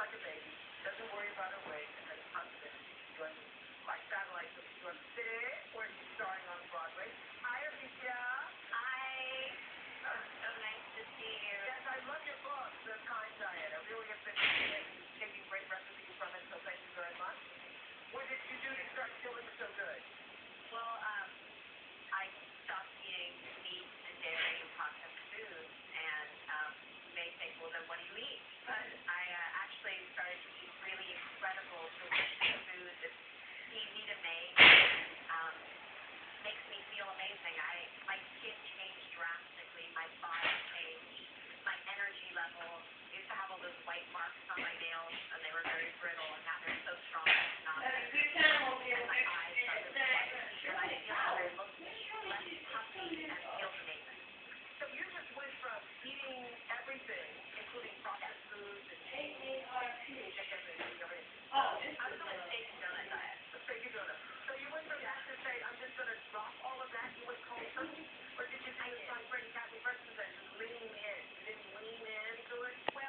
like a baby, doesn't worry about her weight, and her husband joins like satellite to New York City, where white marks on my nails, and they were very brittle, and now they're so strong. It's not and my eyes are really white, and I feel how I look less puffy and feels amazing. So you just went from eating everything, including processed foods and chicken and everything. I was on a steak and donut diet. A steak and donut. So you went from that to say, I'm just going to drop all of that. You went cold turkey, or did you do I this did. like